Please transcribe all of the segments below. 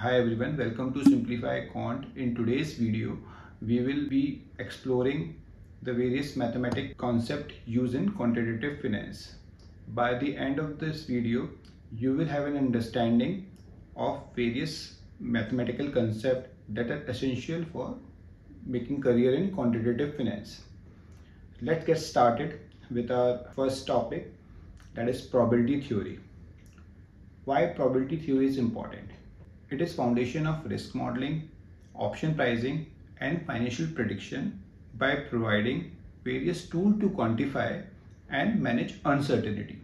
Hi everyone, welcome to Simplify Quant. In today's video, we will be exploring the various mathematic concept used in quantitative finance. By the end of this video, you will have an understanding of various mathematical concepts that are essential for making career in quantitative finance. Let's get started with our first topic that is probability theory. Why probability theory is important? It is foundation of risk modeling, option pricing and financial prediction by providing various tools to quantify and manage uncertainty.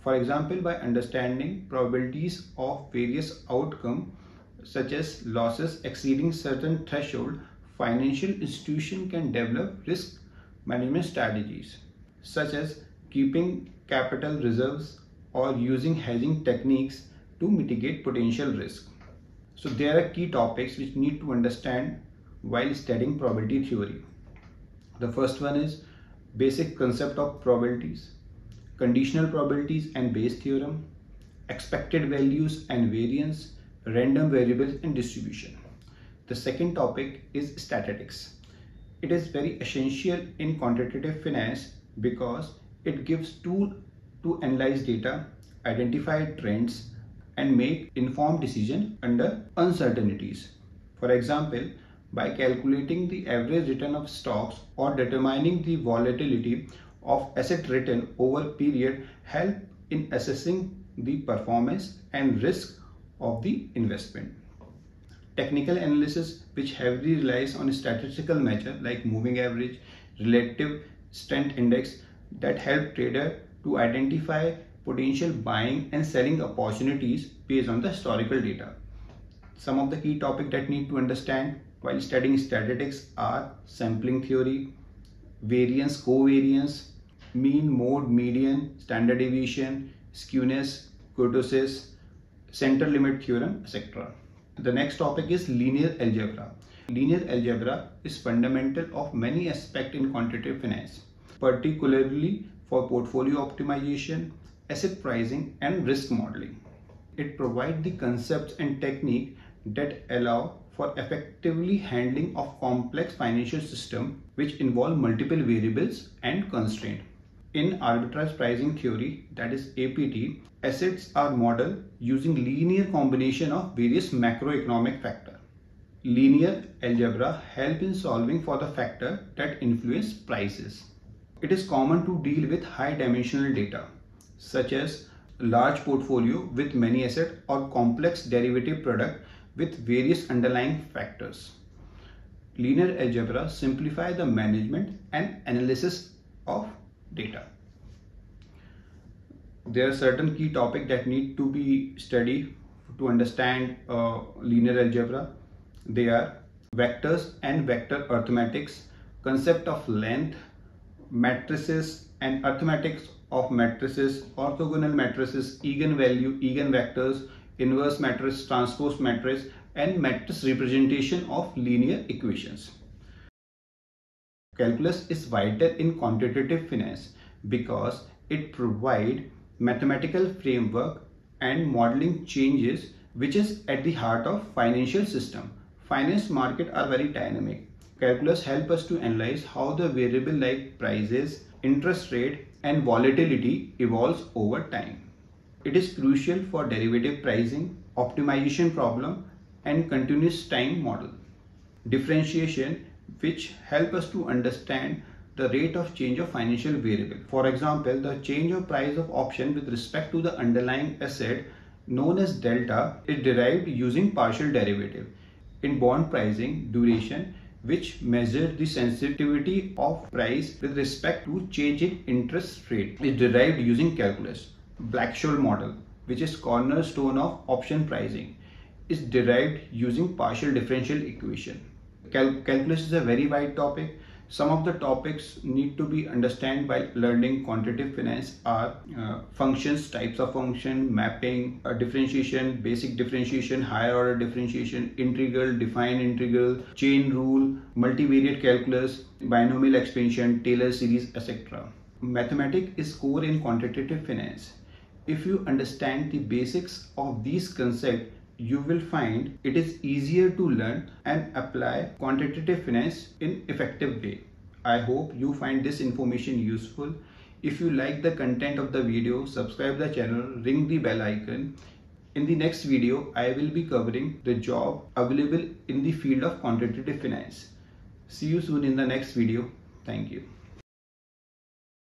For example, by understanding probabilities of various outcomes such as losses exceeding certain threshold, financial institution can develop risk management strategies such as keeping capital reserves or using hedging techniques to mitigate potential risk. So there are key topics which need to understand while studying probability theory. The first one is basic concept of probabilities, conditional probabilities and Bayes theorem, expected values and variance, random variables and distribution. The second topic is statistics. It is very essential in quantitative finance because it gives tool to analyze data, identify trends, and make informed decision under uncertainties. For example, by calculating the average return of stocks or determining the volatility of asset return over period help in assessing the performance and risk of the investment. Technical analysis which heavily relies on statistical measure like moving average, relative strength index that help trader to identify potential buying and selling opportunities based on the historical data. Some of the key topics that need to understand while studying statistics are sampling theory, variance, covariance, mean, mode, median, standard deviation, skewness, kurtosis, center limit theorem, etc. The next topic is linear algebra. Linear algebra is fundamental of many aspects in quantitative finance, particularly for portfolio optimization, asset pricing and risk modeling. It provides the concepts and technique that allow for effectively handling of complex financial system which involve multiple variables and constraint. In arbitrage pricing theory, that is APT, assets are modeled using linear combination of various macroeconomic factors. Linear algebra help in solving for the factor that influence prices. It is common to deal with high dimensional data such as large portfolio with many assets or complex derivative product with various underlying factors. Linear algebra simplify the management and analysis of data. There are certain key topics that need to be studied to understand uh, linear algebra. They are vectors and vector arithmetics, concept of length, matrices and arithmetics of matrices, orthogonal matrices, eigenvalue, eigenvectors, inverse matrix, transpose matrix and matrix representation of linear equations. Calculus is vital in quantitative finance because it provides mathematical framework and modeling changes which is at the heart of financial system. Finance market are very dynamic Calculus help us to analyze how the variable like prices, interest rate and volatility evolves over time. It is crucial for derivative pricing, optimization problem and continuous time model. Differentiation which help us to understand the rate of change of financial variable. For example, the change of price of option with respect to the underlying asset known as delta is derived using partial derivative. In bond pricing, duration which measure the sensitivity of price with respect to change in interest rate is derived using calculus. Black-Scholes model, which is cornerstone of option pricing, is derived using partial differential equation. Cal calculus is a very wide topic some of the topics need to be understand while learning quantitative finance are uh, functions, types of function, mapping, uh, differentiation, basic differentiation, higher order differentiation, integral, defined integral, chain rule, multivariate calculus, binomial expansion, Taylor series, etc. Mathematics is core in quantitative finance. If you understand the basics of these concepts, you will find it is easier to learn and apply quantitative finance in effective way. I hope you find this information useful. If you like the content of the video, subscribe the channel, ring the bell icon. In the next video, I will be covering the job available in the field of quantitative finance. See you soon in the next video. Thank you.